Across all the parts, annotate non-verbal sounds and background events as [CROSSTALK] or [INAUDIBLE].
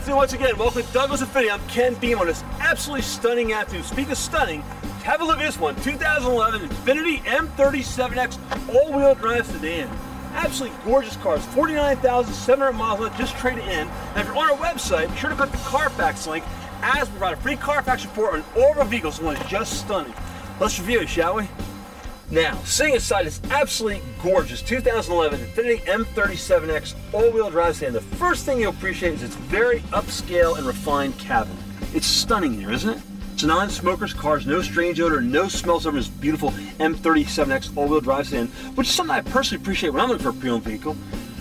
afternoon once again. Welcome to Douglas Infiniti. I'm Ken Beam on this absolutely stunning afternoon. Speaking of stunning, have a look at this one. 2011 Infiniti M37X all-wheel drive sedan. Absolutely gorgeous cars. 49,700 miles left, just traded in. And if you're on our website, be sure to click the Carfax link as we provide a free Carfax report on all of our vehicles. One is just stunning. Let's review it, shall we? Now, sitting inside this absolutely gorgeous 2011 Infiniti M37X all-wheel drive sedan, the first thing you'll appreciate is its very upscale and refined cabin. It's stunning here, isn't it? It's a non-smoker's car, no strange odor, no smells over this beautiful M37X all-wheel drive sedan, which is something I personally appreciate when I'm looking for a pre-owned vehicle.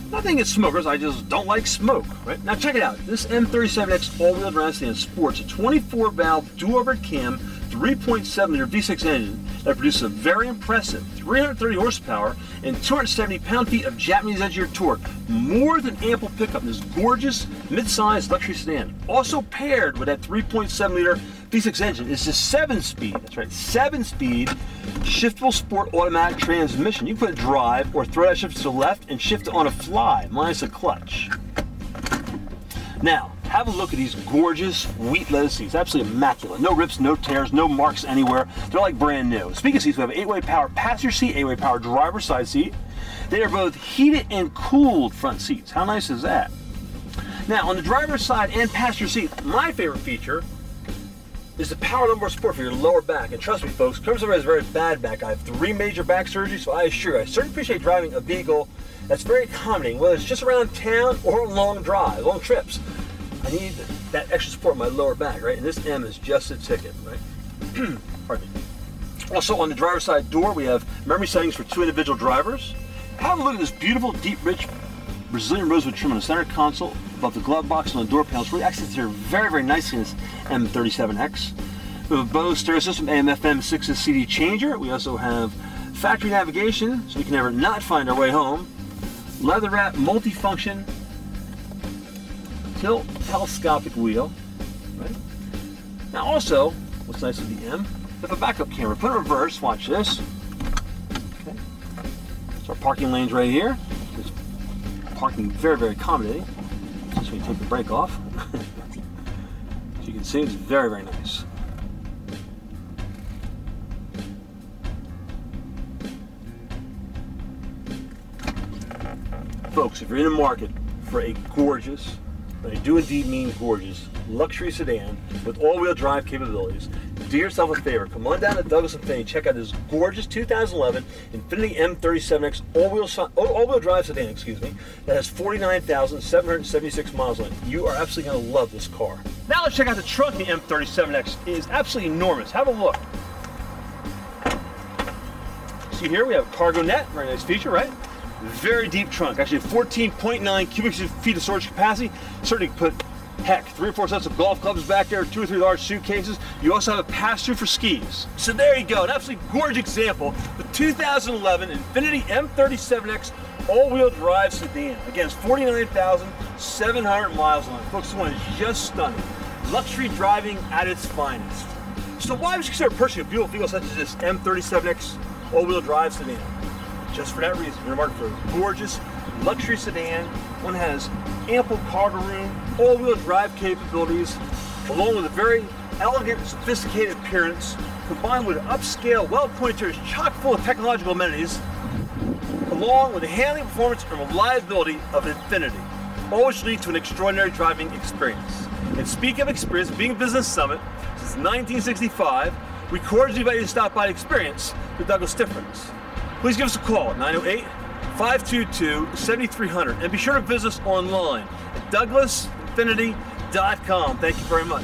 Nothing against smokers, I just don't like smoke, right? Now check it out. This M37X all-wheel drive sedan sports a 24-valve dual-overhead cam 3.7 liter V6 engine that produces a very impressive 330 horsepower and 270 pound-feet of Japanese engineered torque, more than ample pickup in this gorgeous mid-sized luxury sedan. Also paired with that 3.7 liter V6 engine is the 7-speed, that's right, 7-speed shiftable sport automatic transmission. You put drive or throw that shift to the left and shift on a fly, minus a clutch. Now, have a look at these gorgeous wheat leather seats. Absolutely immaculate. No rips, no tears, no marks anywhere. They're like brand new. Speaking of seats, we have eight-way power passenger seat, eight-way power driver's side seat. They are both heated and cooled front seats. How nice is that? Now, on the driver's side and passenger seat, my favorite feature is the power lumbar support for your lower back. And trust me, folks, Curtis has a very bad back. I have three major back surgeries, so I assure you, I certainly appreciate driving a vehicle that's very accommodating, whether it's just around town or long drive, long trips. I need that extra support in my lower back, right? And this M is just a ticket, right? [CLEARS THROAT] Pardon me. Also on the driver's side door, we have memory settings for two individual drivers. Have a look at this beautiful, deep, rich Brazilian rosewood trim on the center console, above the glove box and on the door panels. Really accents here very, very nicely in this M37X. We have a Bose stereo system, AM, FM, 6 CD changer. We also have factory navigation, so we can never not find our way home. Leather wrap, multifunction, tilt telescopic wheel. Right? Now also, what's nice with the M, have a backup camera. Put it in reverse, watch this. Okay. So our parking lanes right here. It's parking very, very accommodating. Just when you take the brake off. [LAUGHS] As you can see, it's very, very nice. Folks, if you're in the market for a gorgeous, but I do indeed mean gorgeous, luxury sedan with all-wheel drive capabilities. Do yourself a favor, come on down to Douglas Infiniti, check out this gorgeous 2011 Infiniti M37X all-wheel all-wheel drive sedan, excuse me, that has 49,776 miles on it. You are absolutely going to love this car. Now let's check out the trunk the M37X. It is absolutely enormous. Have a look. See here we have a cargo net, very nice feature, right? Very deep trunk, actually 14.9 cubic feet of storage capacity. Certainly put, heck, three or four sets of golf clubs back there, two or three large suitcases. You also have a pass-through for skis. So there you go, an absolutely gorgeous example. The 2011 Infiniti M37X all-wheel drive sedan. Again, it's 49,700 miles on it. Folks, this one is just stunning. Luxury driving at its finest. So why would you consider purchasing a beautiful vehicle such as this M37X all-wheel drive sedan? Just for that reason, you're for a gorgeous luxury sedan. One has ample cargo room, all-wheel drive capabilities, along with a very elegant, sophisticated appearance, combined with upscale, well-appointed chock full of technological amenities, along with the handling performance and reliability of Infiniti, always lead to an extraordinary driving experience. And speaking of experience, being a business summit since 1965, we cordially invite you to stop by experience with Douglas difference please give us a call at 908 522 7300 and be sure to visit us online at douglasinfiniti.com. Thank you very much.